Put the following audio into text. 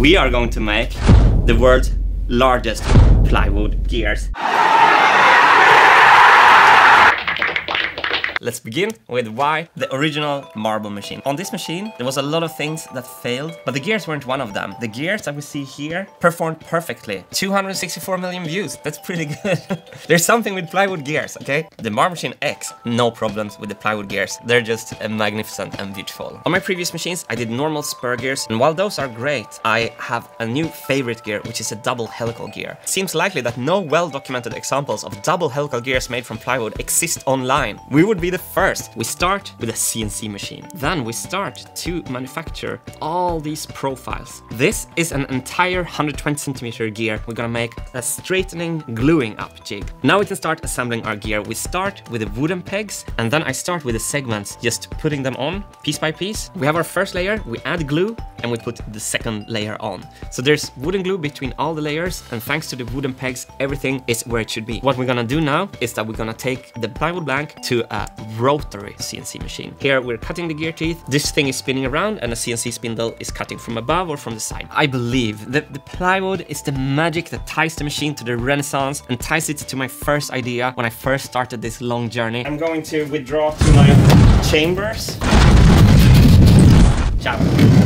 we are going to make the world's largest plywood gears. Let's begin with why the original marble machine. On this machine, there was a lot of things that failed, but the gears weren't one of them. The gears that we see here performed perfectly. 264 million views, that's pretty good. There's something with plywood gears, okay? The Marble Machine X, no problems with the plywood gears. They're just uh, magnificent and beautiful. On my previous machines, I did normal spur gears, and while those are great, I have a new favorite gear, which is a double helical gear. It seems likely that no well-documented examples of double helical gears made from plywood exist online. We would be the first. We start with a CNC machine. Then we start to manufacture all these profiles. This is an entire 120 centimeter gear. We're gonna make a straightening, gluing up jig. Now we can start assembling our gear. We start with the wooden pegs, and then I start with the segments, just putting them on piece by piece. We have our first layer, we add glue, and we put the second layer on. So there's wooden glue between all the layers, and thanks to the wooden pegs, everything is where it should be. What we're gonna do now is that we're gonna take the plywood blank to a rotary CNC machine. Here we're cutting the gear teeth, this thing is spinning around and a CNC spindle is cutting from above or from the side. I believe that the plywood is the magic that ties the machine to the renaissance and ties it to my first idea when I first started this long journey. I'm going to withdraw to my chambers. Ciao.